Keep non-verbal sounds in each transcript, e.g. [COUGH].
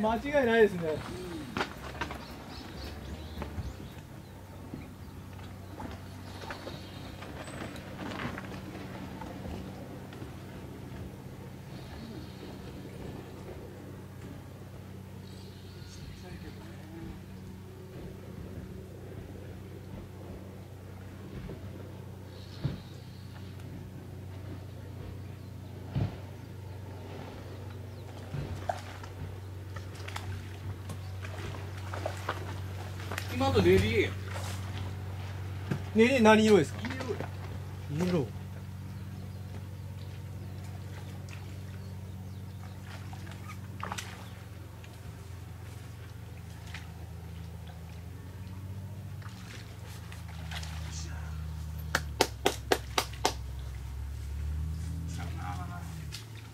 間違いないですね。今のレディーやねえ何色ですか？色。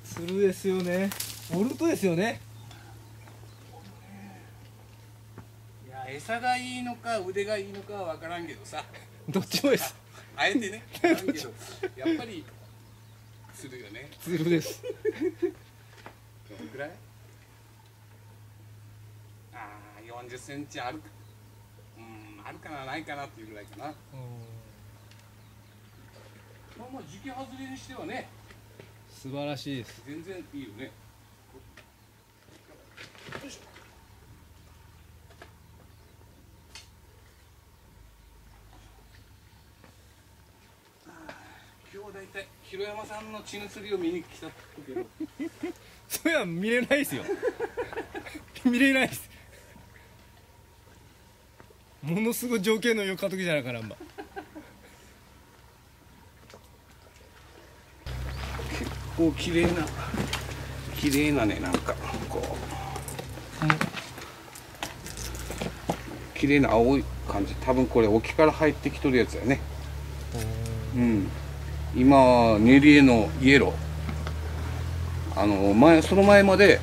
や色ですよね。ボルトですよねいや餌がいいのか腕がいいのかは分からんけどさ。どっちもです。あえてね分からんけど [LAUGHS] やっぱりするよね。つるです。どのくらい？ああ40センチあるか。うんあるかなないかなっていうぐらいかな。まあまあ時期外れにしてはね。素晴らしいです。全然いいよね。よいしょあー今日大体広山さんの血の釣りを見に来たけどそれは見れないです。よ見れないです。ものすごい条件の良かった時じゃないかなんま結構綺麗な綺麗なねなんかこう。綺麗な青い感じ。多分これ沖から入ってきとるやつやね。うん。今練り絵のイエローあの前その前まで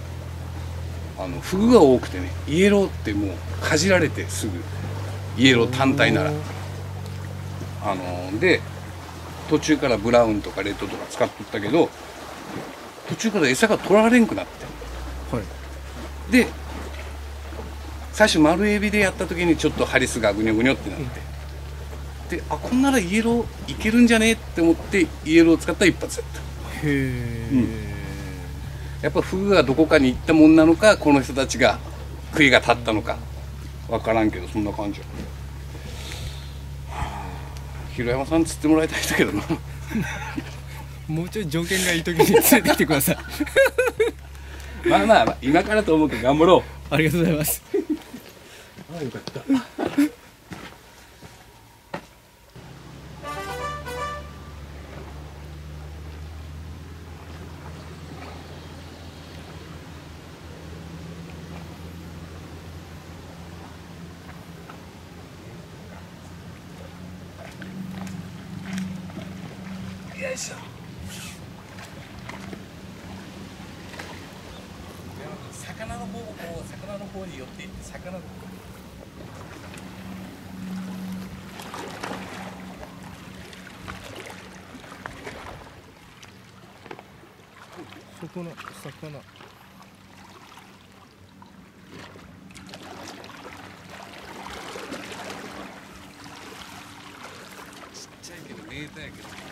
あのフグが多くてねイエローってもうかじられてすぐイエロー単体なら。あので途中からブラウンとかレッドとか使っとったけど途中から餌が取られんくなって。はい。で最初丸エビでやった時にちょっとハリスがグニョグニョってなって、であこんならイエローいけるんじゃねって思ってイエローを使った一発やった。へえ、やっぱフグがどこかに行ったもんなのかこの人たちが悔いが立ったのか。分からんけどそんな感じ。広山さん釣ってもらいたいんだけどな。[LAUGHS] もうちょい条件がいい時に連れてきてください。[LAUGHS] まあまあまあ今からと思うけど頑張ろう。ありがとうございます。ああよかったよ。いしょ魚の方をこう魚の方に寄っていって魚のそこの魚。ちっちゃいけどメーターやけど。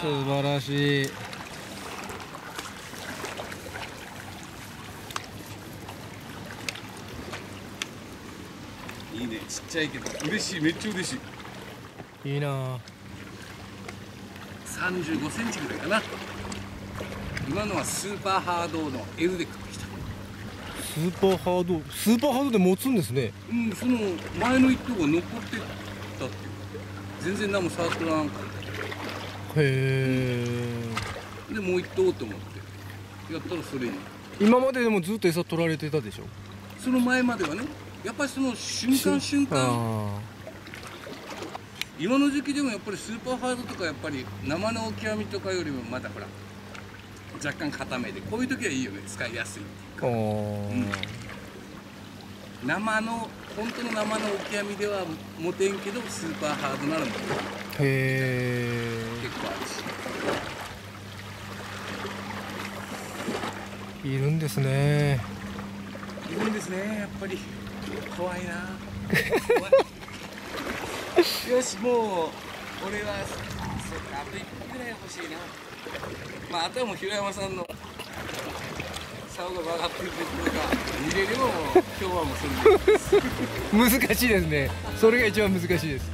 素晴らしい。いいね。ちっちゃいけど。嬉しい。めっちゃ嬉しい。いいなあ。35センチぐらいかな。今のはスーパーハードの L で買ってきた。スーパーハード？スーパーハードで持つんですね。うんその前の一頭が残ってたっていう全然何も触っとらんかっへえたでもう一頭と思って。やったらそれに。今まででもずっと餌取られてたでしょ？その前まではねやっぱりその瞬間瞬間。あ今の時期でもやっぱりスーパーハードとかやっぱり生の極みとかよりもまだほら若干固めで。こういう時はいいよね。使いやすいー。あー、生の本当の生のオキアミでは持てんけどスーパーハードならも。うへえ結構あるし。いるんですね。いるんですねやっぱり。怖いな。[LAUGHS] よしもう俺はあと1分ぐらい欲しいな。まああとはもう平山さんの竿が曲がってるところが見れるのも今日はもうそれで [LAUGHS] 難しいですね。それが一番難しいです。